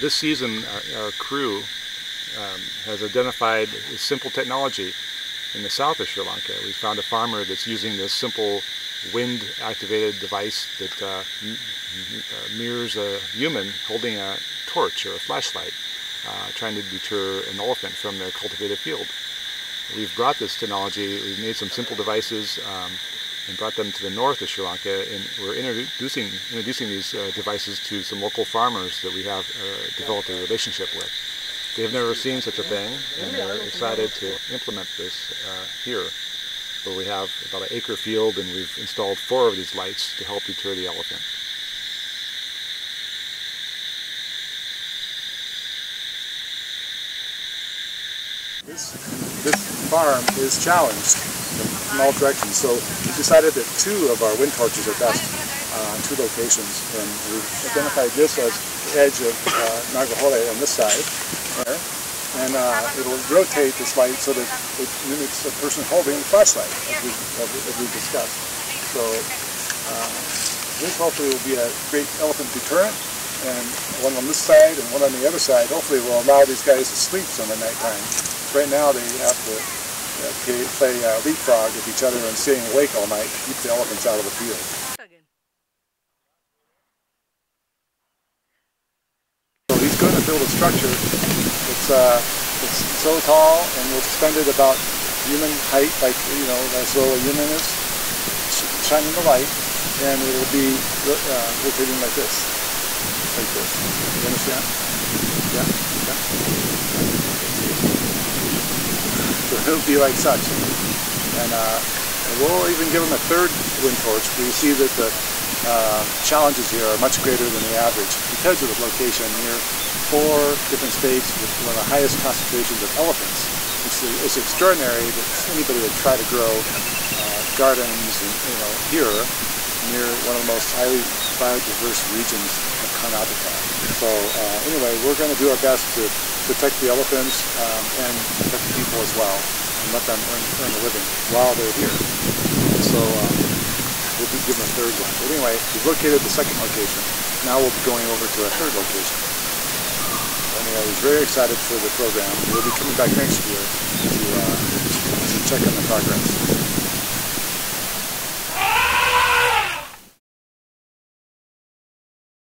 This season, our, our crew um, has identified simple technology in the south of Sri Lanka. We found a farmer that's using this simple wind-activated device that uh, uh, mirrors a human holding a torch or a flashlight, uh, trying to deter an elephant from their cultivated field. We've brought this technology, we've made some simple devices um, and brought them to the north of Sri Lanka and we're introducing, introducing these uh, devices to some local farmers that we have uh, developed a relationship with. They've never seen such a thing and they're excited to implement this uh, here where we have about an acre field and we've installed four of these lights to help deter the elephant. This, this farm is challenged from all directions, so we decided that two of our wind torches are best uh, on two locations, and we've identified this as the edge of uh, Nagarhole on this side, there, and uh, it'll rotate this light so that it mimics a person holding a flashlight, as we, as we discussed. So uh, this hopefully will be a great elephant deterrent, and one on this side and one on the other side hopefully will allow these guys to sleep some at nighttime. Right now they have to uh, play, uh, leapfrog with each other and staying awake all night to keep the elephants out of the field. So he's going to build a structure that's uh, it's so tall and will suspend it about human height, like you know, as though a human is shining the light, and it'll be uh, rotating like this, like this. You understand? Yeah. Yeah it'll be like such. And, uh, and we'll even give them a third wind torch. We see that the uh, challenges here are much greater than the average because of the location near four different states with one of the highest concentrations of elephants. It's, it's extraordinary that anybody would try to grow uh, gardens and, you know, here near one of the most highly biodiverse regions of Karnataka. So uh, anyway, we're going to do our best to protect the elephants um, and protect the people as well and let them earn, earn a living while they're here. So um, we'll be given a third one. But anyway, we've located the second location. Now we'll be going over to a third location. Anyway, I was very excited for the program. We'll be coming back next year to, uh, to check on the progress.